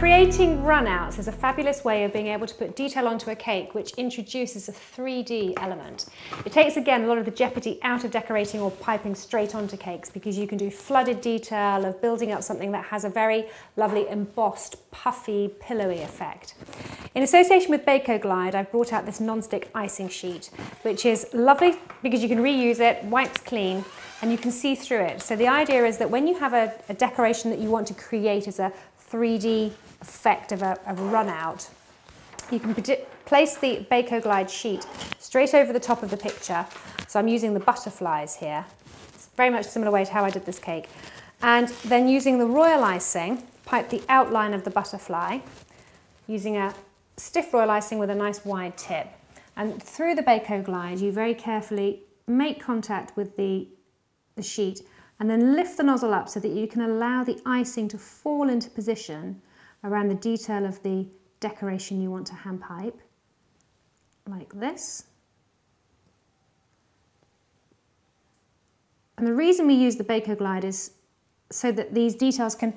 Creating runouts is a fabulous way of being able to put detail onto a cake which introduces a 3D element. It takes again a lot of the jeopardy out of decorating or piping straight onto cakes because you can do flooded detail of building up something that has a very lovely embossed, puffy, pillowy effect. In association with Bake-O-Glide, I've brought out this non-stick icing sheet, which is lovely because you can reuse it, wipes clean, and you can see through it. So the idea is that when you have a, a decoration that you want to create as a 3D effect of a, a run out, you can place the Bake-O-Glide sheet straight over the top of the picture. So I'm using the butterflies here. It's very much similar way to how I did this cake. And then using the royal icing, pipe the outline of the butterfly using a stiff royal icing with a nice wide tip. And through the Bake-O-Glide, you very carefully make contact with the the sheet and then lift the nozzle up so that you can allow the icing to fall into position around the detail of the decoration you want to hand pipe, like this. And the reason we use the Bake-O-Glide is so that these details can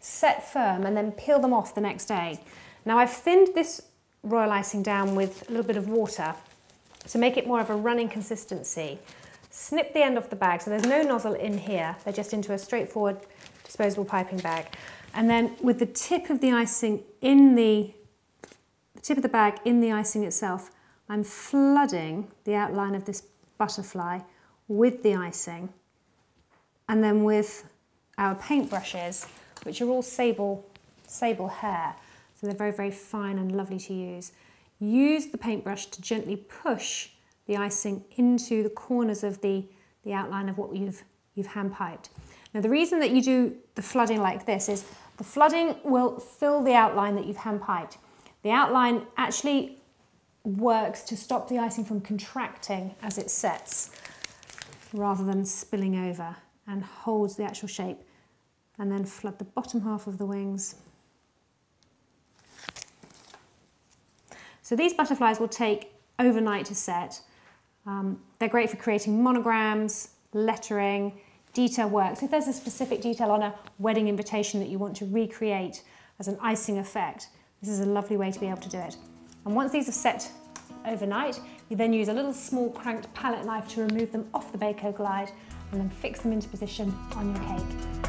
set firm and then peel them off the next day. Now I've thinned this royal icing down with a little bit of water to make it more of a running consistency snip the end off the bag. So there's no nozzle in here. They're just into a straightforward disposable piping bag. And then with the tip of the icing in the, the tip of the bag in the icing itself, I'm flooding the outline of this butterfly with the icing. And then with our paintbrushes, which are all sable, sable hair, so they're very, very fine and lovely to use. Use the paintbrush to gently push the icing into the corners of the, the outline of what you've, you've hand piped. Now the reason that you do the flooding like this is the flooding will fill the outline that you've hand piped. The outline actually works to stop the icing from contracting as it sets rather than spilling over and holds the actual shape and then flood the bottom half of the wings. So these butterflies will take overnight to set um, they're great for creating monograms, lettering, detail work. So if there's a specific detail on a wedding invitation that you want to recreate as an icing effect, this is a lovely way to be able to do it. And once these are set overnight, you then use a little small cranked palette knife to remove them off the Bake-O-Glide and then fix them into position on your cake.